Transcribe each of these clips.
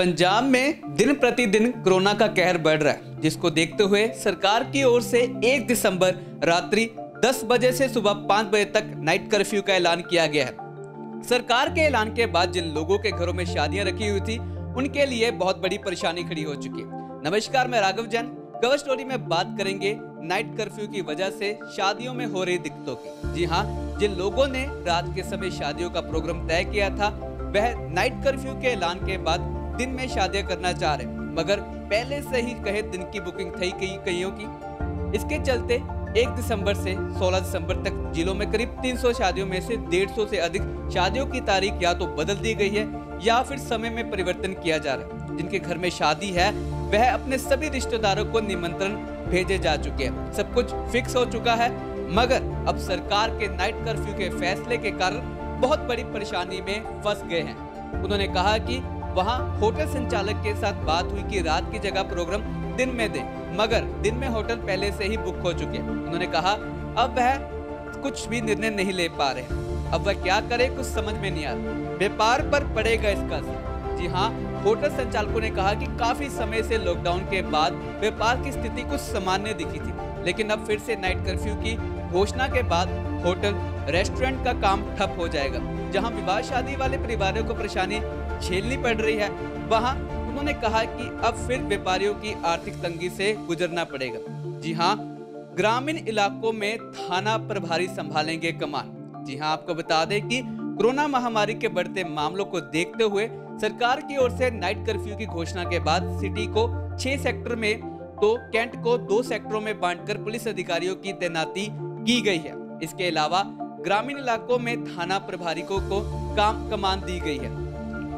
पंजाब में दिन प्रतिदिन कोरोना का कहर बढ़ रहा है, जिसको देखते हुए सरकार की ओर से 1 दिसंबर रात्रि 10 बजे से सुबह 5 बजे तक नाइट कर्फ्यू का ऐलान किया गया है। सरकार के ऐलान के बाद जिन लोगों के घरों में शादियाँ रखी हुई थी, उनके लिए बहुत बड़ी परेशानी खड़ी हो चुकी है। नमस्कार, मैं राघव जैन। कवर स्टोरी में बात करेंगे नाइट कर्फ्यू की वजह से शादियों में हो रही दिक्कतों की। जी हाँ जिन लोगों ने रात के समय शादियों का प्रोग्राम तय किया था, वह नाइट कर्फ्यू के ऐलान के बाद दिन में शादियाँ करना चाह रहे मगर पहले से ही कहे दिन की बुकिंग थी कई कईयों की। इसके चलते 1 दिसंबर से 16 दिसंबर तक जिलों में करीब 300 शादियों में से 150 से अधिक शादियों की तारीख या तो बदल दी गई है, या फिर समय में परिवर्तन किया जा रहा है। जिनके घर में शादी है, वह अपने सभी रिश्तेदारों को निमंत्रण भेजे जा चुके हैं। सब कुछ फिक्स हो चुका है, मगर अब सरकार के नाइट कर्फ्यू के फैसले के कारण बहुत बड़ी परेशानी में फंस गए हैं। उन्होंने कहा कि वहाँ होटल संचालक के साथ बात हुई कि रात की जगह प्रोग्राम दिन में दे, मगर दिन में होटल पहले से ही बुक हो चुके उन्होंने कहा, अब वह कुछ भी निर्णय नहीं ले पा रहे अब वह क्या करे कुछ समझ में नहीं आ रहा। व्यापार पर पड़ेगा इसका जी हाँ होटल संचालकों ने कहा कि काफ़ी समय से लॉकडाउन के बाद व्यापार की स्थिति कुछ सामान्य दिखी थी, लेकिन अब फिर से नाइट कर्फ्यू की घोषणा के बाद होटल, रेस्टोरेंट का काम ठप हो जाएगा, जहाँ विवाह शादी वाले परिवारों को परेशानी झेलनी पड़ रही है। वहाँ उन्होंने कहा कि अब फिर व्यापारियों की आर्थिक तंगी से गुजरना पड़ेगा। जी हाँ ग्रामीण इलाकों में थाना प्रभारी संभालेंगे कमान जी हाँ आपको बता दें कि कोरोना महामारी के बढ़ते मामलों को देखते हुए सरकार की ओर से नाइट कर्फ्यू की घोषणा के बाद सिटी को छह सेक्टर में तो कैंट को दो सेक्टरों में बांटकर पुलिस अधिकारियों की तैनाती की गई है। इसके अलावा ग्रामीण इलाकों में थाना प्रभारियों को काम कमान दी गई है।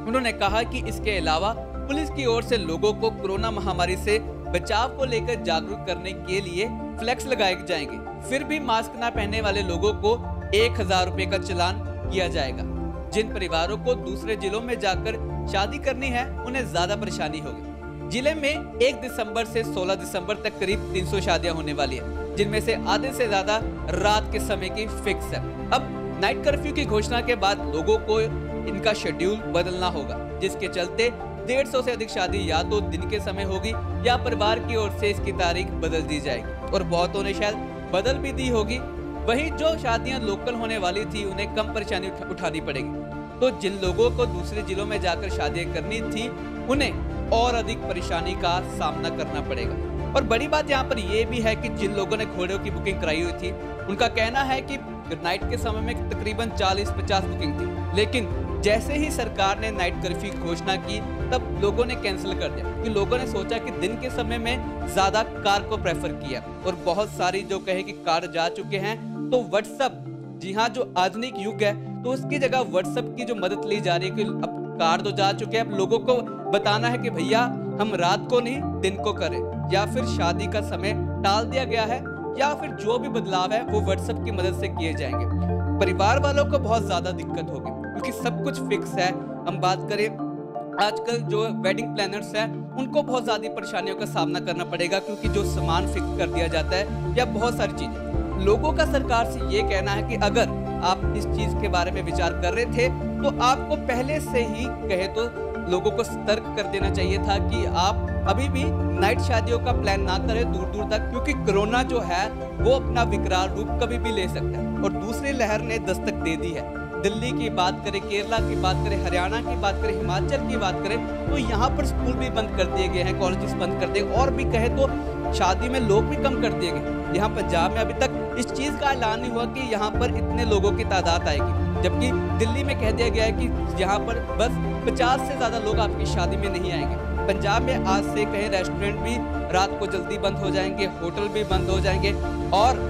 उन्होंने कहा कि इसके अलावा पुलिस की ओर से लोगों को कोरोना महामारी से बचाव को लेकर जागरूक करने के लिए फ्लैक्स लगाए जाएँगे। फिर भी मास्क न पहनने वाले लोगों को एक हज़ार रूपए का चलान किया जाएगा। जिन परिवारों को दूसरे जिलों में जाकर शादी करनी है, उन्हें ज़्यादा परेशानी होगी। ज़िले में एक दिसंबर से 16 दिसंबर तक करीब 300 शादियाँ होने वाली है, जिनमें से आधे से ज़्यादा रात के समय की फिक्स है। अब नाइट कर्फ्यू की घोषणा के बाद लोगों को इनका शेड्यूल बदलना होगा, जिसके चलते डेढ़ सौ से अधिक शादी या तो दिन के समय होगी या परिवार की ओर से इसकी तारीख बदल दी जाएगी। और बहुतों ने शायद बदल भी दी होगी। वही जो शादियाँ लोकल होने वाली थी, उन्हें कम परेशानी उठानी पड़ेगी। तो जिन लोगों को दूसरे जिलों में जाकर शादियाँ करनी थी उन्हें और अधिक परेशानी का सामना करना पड़ेगा। और बड़ी बात यहाँ पर यह भी है कि जिन लोगों ने घोड़ों की बुकिंग कराई हुई थी, उनका कहना है कि नाइट के समय में तकरीबन 40-50 बुकिंग थी। लेकिन जैसे ही सरकार ने नाइट कर्फ्यू घोषणा की, तब लोगों ने कैंसिल कर दिया। कि लोगों ने सोचा कि दिन के समय में ज़्यादा कार को प्रेफर किया। और बहुत सारी जो कहे कि कार जा चुके हैं तो व्हाट्सअप जी हाँ जो आधुनिक युग है तो उसकी जगह व्हाट्सअप की जो मदद ली जा रही है कि अब कार तो जा चुके हैं, अब लोगों को बताना है कि भैया, हम रात को नहीं, दिन को करें। या फिर शादी का समय टाल दिया गया है, या फिर जो भी बदलाव है, वो व्हाट्सएप की मदद से किए जाएँगे। परिवार वालों को बहुत ज़्यादा दिक्कत होगी, क्योंकि सब कुछ फिक्स है। हम बात करें, आजकल जो वेडिंग प्लानर्स है, उनको बहुत ज़्यादा परेशानियों का सामना करना पड़ेगा, क्योंकि जो सामान फिक्स कर दिया जाता है, या बहुत सारी चीज़ें। लोगों का सरकार से ये कहना है कि अगर आप इस चीज़ के बारे में विचार कर रहे थे तो आपको पहले से ही कहे तो लोगों को सतर्क कर देना चाहिए था कि आप अभी भी नाइट शादियों का प्लान ना करें दूर दूर तक, क्योंकि कोरोना जो है, वो अपना विकराल रूप कभी भी ले सकता है। और दूसरी लहर ने दस्तक दे दी है। दिल्ली की बात करें, केरला की बात करें, हरियाणा की बात करें, हिमाचल की बात करें तो यहाँ पर स्कूल भी बंद कर दिए गए हैं, कॉलेजेस बंद कर दिए। और भी कहे तो शादी में लोग भी कम कर दिए गए। यहाँ पंजाब में अभी तक इस चीज़ का ऐलान नहीं हुआ कि यहाँ पर इतने लोगों की तादाद आएगी। जबकि दिल्ली में कह दिया गया है कि यहाँ पर बस 50 से ज़्यादा लोग आपकी शादी में नहीं आएँगे। पंजाब में आज से कहीं रेस्टोरेंट भी रात को जल्दी बंद हो जाएँगे, होटल भी बंद हो जाएँगे। और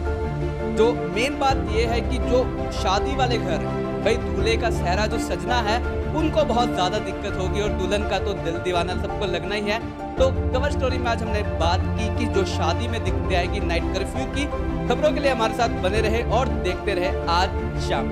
जो मेन बात यह है कि जो शादी वाले घर हैं भाई, दूल्हे का सहरा जो सजना है, उनको बहुत ज़्यादा दिक्कत होगी और दुल्हन का तो दिल दीवाना सबको लगना ही है। तो कवर स्टोरी में आज हमने बात की कि जो शादी में दिखते आएगी नाइट कर्फ्यू की, खबरों के लिए हमारे साथ बने रहे और देखते रहे आज शाम।